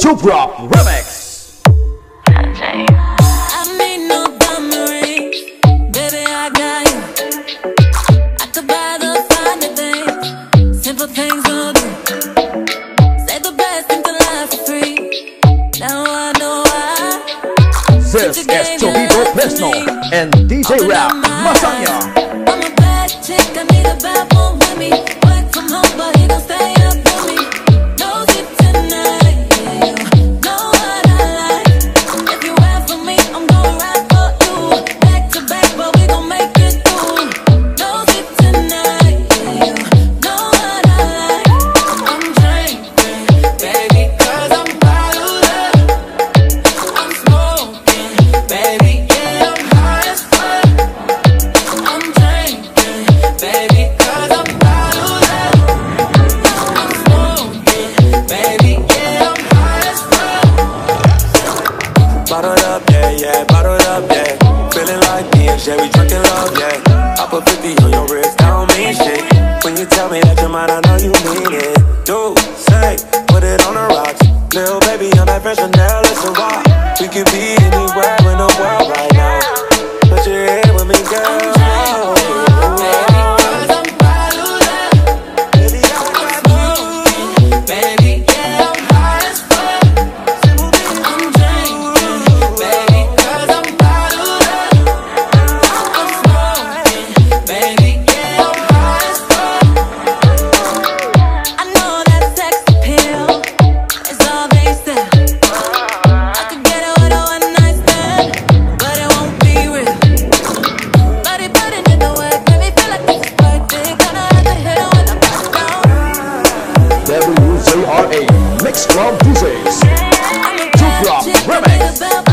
Troop Rock Remix. I need no diamond baby. I got you. I could buy the finer things, simple things will do. Say the best thing to life for free. Now I know why. This is and DJ Rap Masanya. I'm a bad chick, I need a bad one with me. Feeling like Sherry drunk in love, yeah. I put 50 on your wrist, that don't mean shit. When you tell me that you're mine, I know you mean it. Do, say, put it on the rocks. Little baby, I'm that fresh Chanel, it's a rock. We could be anywhere in the world right now. Put your head with me, girl. Remix from DJs. Two club Remix.